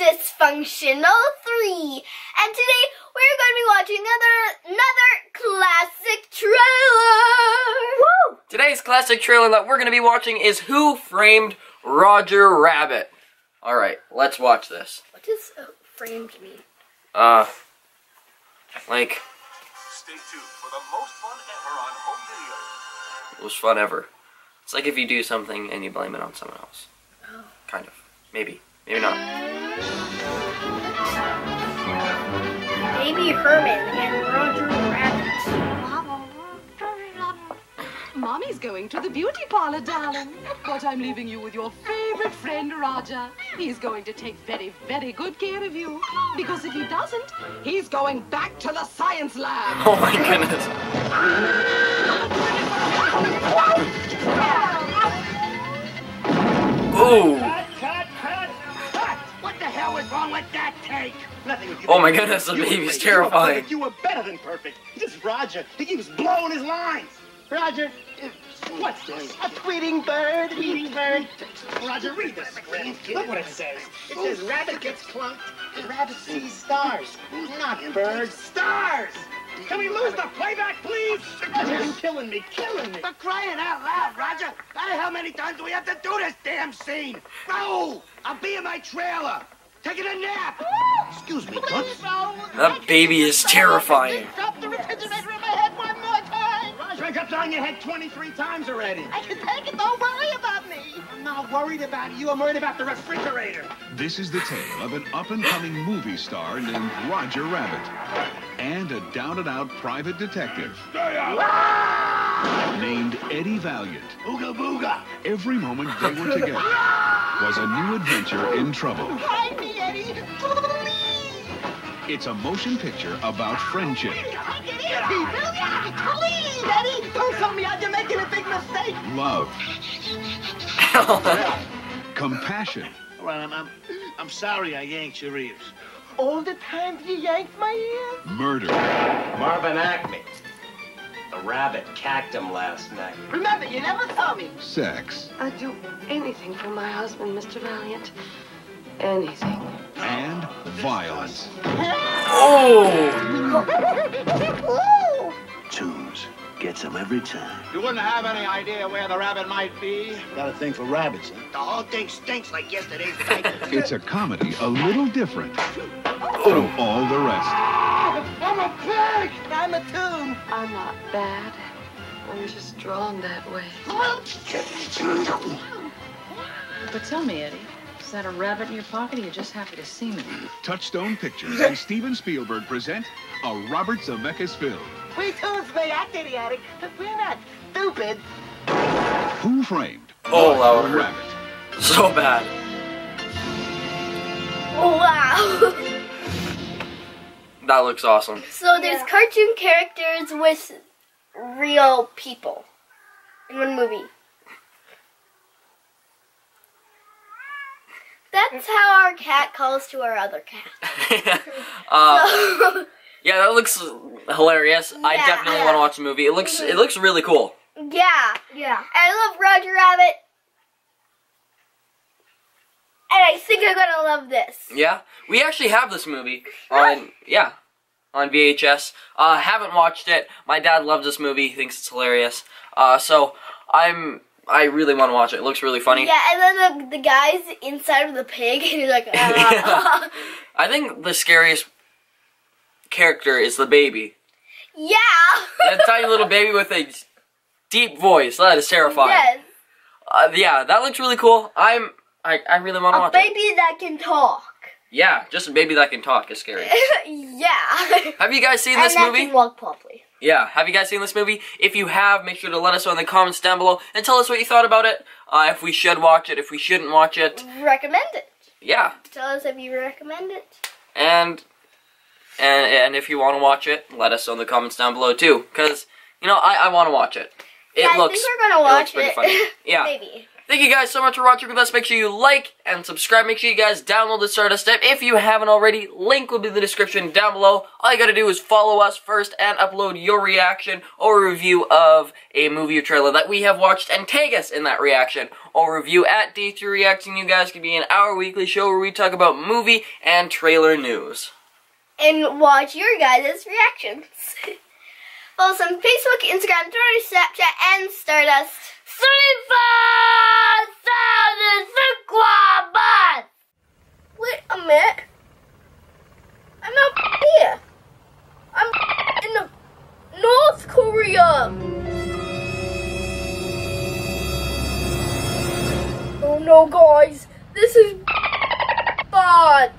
Dysfunctional 3. And today we're going to be watching another another classic trailer. Woo! Today's classic trailer that we're going to be watching is Who Framed Roger Rabbit. Alright, let's watch this. What does uh, framed mean? Uh, like, Stay tuned for the most fun ever on home video. most fun ever. It's like if you do something and you blame it on someone else. Oh. Kind of. Maybe. Maybe not. Baby Herman and Roger Rabbit. Mommy's going to the beauty parlor, darling. But I'm leaving you with your favorite friend, Roger. He's going to take very, very good care of you. Because if he doesn't, he's going back to the science lab. Oh my goodness. Ooh. What the hell is wrong with that cake? Nothing. Oh my goodness, the baby's terrifying. You were better than perfect. Just Roger. He keeps blowing his lines. Roger, what's this? A tweeting bird? Tweeting bird? Roger, read the script. Look what it says. It says rabbit gets clunked, rabbit sees stars. Not birds, stars! Can we lose the playback, please? Roger, you're killing me, killing me. For crying out loud, Roger. How many times do we have to do this damn scene? No! I'll be in my trailer. Taking a nap. Excuse me, Toots. That baby is terrifying. Drop the refrigerator in my head one more time. Roger, I dropped on your head 23 times already. I can take it. Don't worry about me. I'm not worried about you. I'm worried about the refrigerator. This is the tale of an up-and-coming movie star named Roger Rabbit and a down-and-out private detective named Eddie Valiant. Ooga booga. Every moment they were together was a new adventure in trouble. Hide me, Eddie. Please. It's a motion picture about friendship, Eddie, please, Eddie. Don't tell me out. You're making a big mistake. love, compassion, All right, I'm, I'm, I'm sorry I yanked your ears. All the time you yanked my ear. murder, Marvin Acme. The rabbit cacked him last night. Remember, you never saw me. sex, I'd do anything for my husband, Mr. Valiant. Anything. and violence. Oh! Tunes gets him every time. You wouldn't have any idea where the rabbit might be. Got a thing for rabbits, huh? The whole thing stinks like yesterday's diaper. It's a comedy a little different from all the rest. I'm a pig. I'm a tune. I'm not bad. I'm just drawn that way. But tell me, Eddie, is that a rabbit in your pocket or are you just happy to see me? Touchstone Pictures and Steven Spielberg present a Robert Zemeckis film, We toons may act idiotic, but we're not stupid. Who Framed Oh, that would hurt. Rabbit. So bad. Wow. That looks awesome. so there's cartoon characters with real people in one movie. That's how our cat calls to our other cat. uh, yeah, that looks hilarious. I Yeah. definitely want to watch the movie. It looks it looks really cool. yeah, yeah. I love Roger Rabbit. And I think I'm gonna love this. Yeah, we actually have this movie on yeah on VHS. Uh, haven't watched it. My dad loves this movie. He thinks it's hilarious. Uh, so I'm I really want to watch it. It looks really funny. Yeah, and then the, the guy's inside of the pig, and he's like, ah. I think the scariest character is the baby. yeah. That tiny little baby with a deep voice. That is terrifying. Yes, Uh, yeah, that looks really cool. I'm I, I really want to a watch it. baby that can talk. Yeah, just a baby that can talk is scary. yeah. Have you guys seen and this that movie? can walk properly. Yeah, have you guys seen this movie? If you have, make sure to let us know in the comments down below and tell us what you thought about it. Uh, if we should watch it, if we shouldn't watch it. Recommend it. Yeah, Tell us if you recommend it. and and and if you want to watch it, let us know in the comments down below too. Cause you know I, I want to watch it. It yeah, looks I think we're gonna it looks watch pretty it. funny. Yeah. Maybe. Thank you guys so much for watching with us. Make sure you like and subscribe. Make sure you guys download the Stardust app if you haven't already. Link will be in the description down below. All you gotta do is follow us first and upload your reaction or review of a movie or trailer that we have watched and tag us in that reaction or review at D3 Reacting. You guys can be in our weekly show where we talk about movie and trailer news. And watch your guys' reactions. Follow us on Facebook, Instagram, Twitter, Snapchat, and Stardust. Three thousand subscribers! Wait a minute. I'm not here. I'm in the North Korea. Oh no, guys. This is bad.